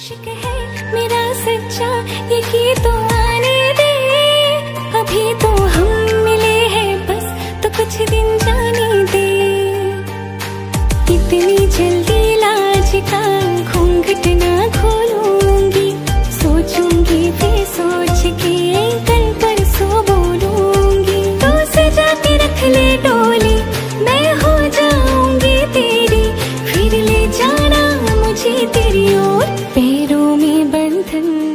आशिक है, मेरा सच्चा, ये तो आने दे। अभी तो हम मिले हैं, बस तो कुछ दिन जाने दे। इतनी जल्दी लाज का घूंघट ना खोलूँगी। सोचूँगी फिर सोच के कल परसों बोलूँगी। तो सजा के रख ले 嗯